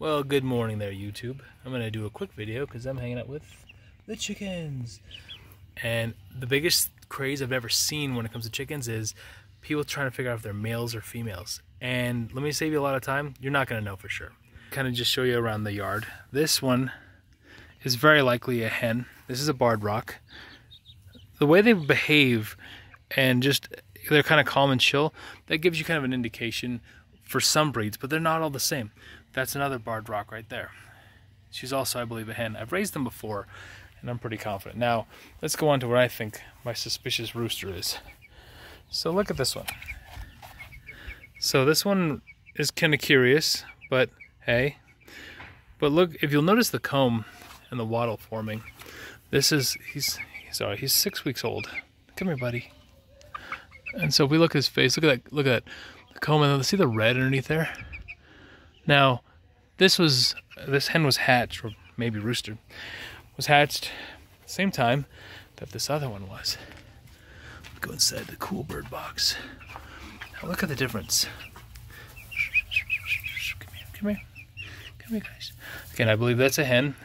Well, good morning there, YouTube. I'm going to do a quick video because I'm hanging out with the chickens. And the biggest craze I've ever seen when it comes to chickens is people trying to figure out if they're males or females. And let me save you a lot of time. You're not going to know for sure. Kind of just show you around the yard. This one is very likely a hen. This is a barred rock. The way they behave and just they're kind of calm and chill, that gives you kind of an indication for some breeds, but they're not all the same. That's another barred rock right there. She's also, I believe, a hen. I've raised them before, and I'm pretty confident. Now, let's go on to what I think my suspicious rooster is. So look at this one. So this one is kind of curious, but hey. But look, if you'll notice the comb and the wattle forming, this is, he's, sorry, he's six weeks old. Come here, buddy. And so if we look at his face, look at that, look at that the comb, and see the red underneath there? Now, this was, this hen was hatched, or maybe rooster, was hatched same time that this other one was. Go inside the cool bird box. Now look at the difference. Come here, come here, come here, guys. Again, I believe that's a hen.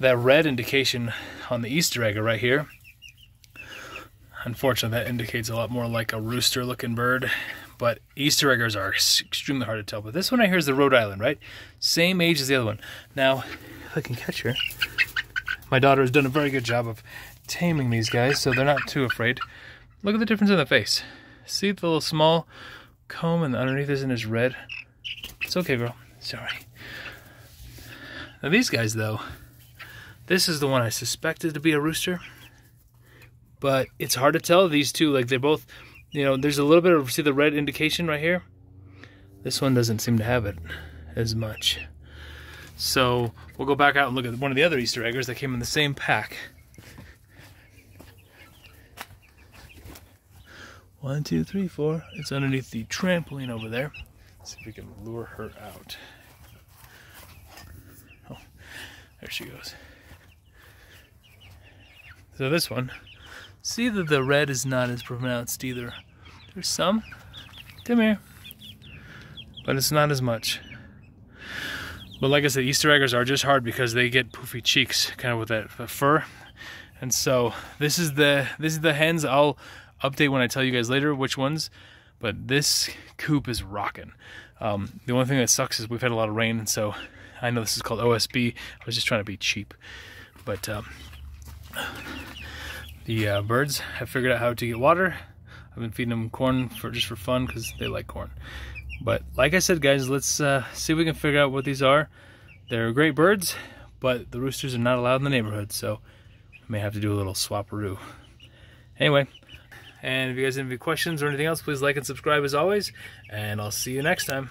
That red indication on the Easter egg right here Unfortunately, that indicates a lot more like a rooster looking bird. But Easter eggers are extremely hard to tell. But this one right here is the Rhode Island, right? Same age as the other one. Now, if I can catch her, my daughter has done a very good job of taming these guys, so they're not too afraid. Look at the difference in the face. See the little small comb and underneath isn't as red? It's okay, girl. Sorry. Now these guys, though, this is the one I suspected to be a rooster but it's hard to tell these two. Like they're both, you know, there's a little bit of see the red indication right here. This one doesn't seem to have it as much. So we'll go back out and look at one of the other Easter eggers that came in the same pack. One, two, three, four. It's underneath the trampoline over there. Let's see if we can lure her out. Oh, there she goes. So this one See that the red is not as pronounced either. There's some. Come here. But it's not as much. But like I said, Easter eggers are just hard because they get poofy cheeks, kind of with that fur. And so this is the this is the hens. I'll update when I tell you guys later which ones. But this coop is rocking. Um, the only thing that sucks is we've had a lot of rain, and so I know this is called OSB. I was just trying to be cheap, but um, the uh, birds have figured out how to get water. I've been feeding them corn for just for fun because they like corn. But like I said, guys, let's uh, see if we can figure out what these are. They're great birds, but the roosters are not allowed in the neighborhood, so I may have to do a little swaparoo. Anyway, and if you guys have any questions or anything else, please like and subscribe as always, and I'll see you next time.